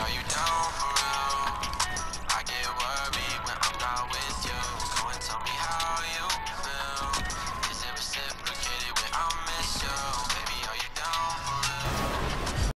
are you done?